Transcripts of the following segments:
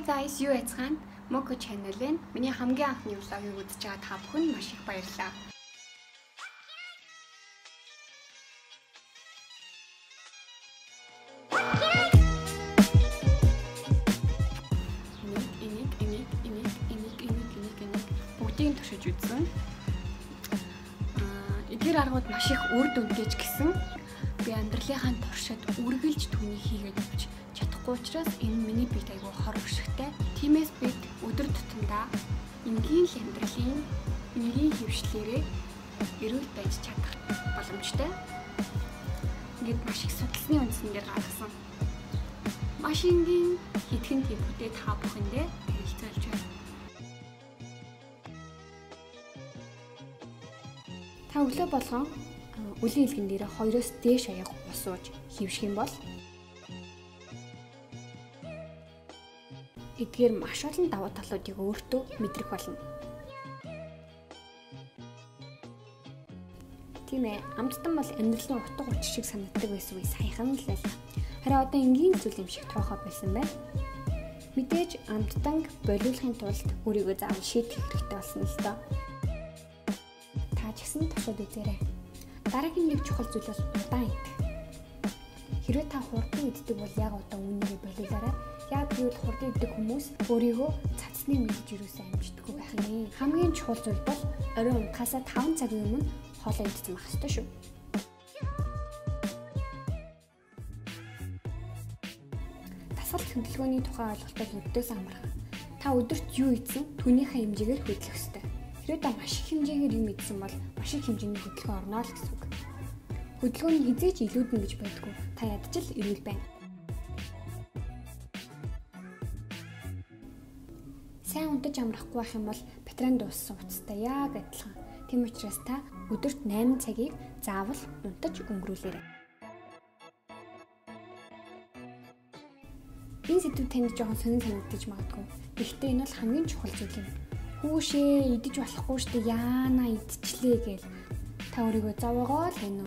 guys, юу яцхан Moco channel-ийн миний хамгийн анхны влогийг үзэж байгаа та бүхэнд маш их баярлалаа. Бүгдийг туршиж үзсэн. Аа, эдгээр аргууд маш их үр дүнтэй ч гэсэн би амьдралынхаа туршид үргэлж түүнийг хийгээд явж чадахгүй учраас энэ миний бид айгүй хор уршигтай. Тиймээс бид өдөр тутамдаа энгийн л амьдралын энгийн хөвшлээрээ эрүүл байж чадах боломжтой. Ингээд маш их судалсны үндсээр гаргасан. Маш энгийн хитгэн темпүүтэй та бүхэндээ танилцуулж байна. Та өглөө болгон үлийн илгэн дээр 2-оос дээш аяг ус ууж хөвших юм бол эдгээр маш олон давуу талуудыг өөртөө мэдрэх болно. Тийм ээ, амттан бол амьдралын утга учир шиг санагддаг байсан үе саяхан л байл. Харин одоо энгийн зүйл юм шиг тоохоо байсан байна. Мэдээж амттанг болиулахын тулд өөрийгөө заавал шийдэх хэрэгтэй болсон л доо. Та ч гэсэн тусаад үзээрэй. Дараагийн нэг чухал зүйл бол удаан идэх. Хэрвээ та хурдан иддэг бол яг одоо үнээрээ болиулаарай. Яг гэвэл хурдан иддэг хүмүүс өөрийгөө цацны мэдж юусэн амжтдаггүй байх нэ. Хамгийн чухал зүйл бол орой унтахаасаа 5 цагийн өмнө хоолоо идсэн байх ёстой шүү. Дасгал хөдөлгөөний тухай ойлголтыг өвдөөс амарх. Та өдөрт юу идсэн түүнийхээ хэмжээгээр хөдлөх ёстой. Хэрвээ та маш их хэмжээгээр юм идсэн бол маш их хэмжээний хөдөлгөөн орно л гэсэн үг. Хөдөлгөөний хизээч илүүднэ гэж байдгүй. Та ядчил эрүүл байна. Сайн унтаж амрахгүй байх юм бол батарейн дууссан утастай яг адилхан. Тийм учраас та өдөрт 8 цагийг заавал унтаж өнгөрүүлээрэй. Энэ сэдв танд жоохон сонир санагдаж магадгүй. Гэхдээ энэ бол хамгийн чухал зүйл юм. Хүүшээ идэж болохгүй штэ яана идчихлээ гээл та өөрийгөө зовоогоо л хийнэ.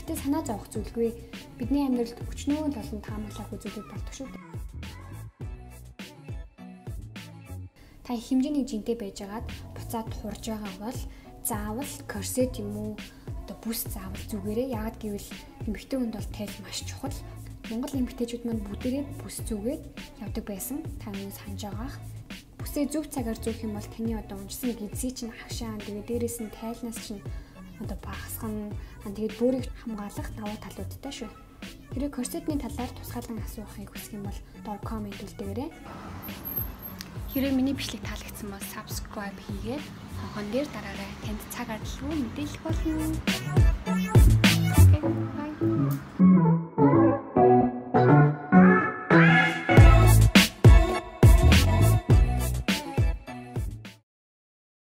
Гэтэ санаа зовох зүйлгүй. Бидний амьдралд өчнөө л олон таамаглах үзүүлэлт болдог шүү дээ. Та их хэмжээний жинтэй байжгаад буцаад хурж байгаа бол заавал корсет юм уу одоо бүс заавал зүгээрээ яагаад гэвэл эмэгтэй хүнд бол тайл маш чухал. Монгол эмэгтэйчүүд маань бүгдээрээ бүс зүгээд явдаг байсан. Та юу санаж байгаах. Бүсээ зөв цагаар зүүх юм бол таны одоо унжсан гидсий чинь хагшаан тэгээ дээрэс нь тайлнаас чинь одоо багасгана. Тэгээд бүрийг хамгаалах давуу талуудтай шүү. Хэрэг корсетний талаар тусгаалan асуухыг хүсэх юм бол доор комент үлдээгээрэй. Хэрвээ миний бичлэг таалагдсан бол subscribe хийгээд хонхон дээр дараарай. Танд цаг ардлгүй мэдээлэл болно.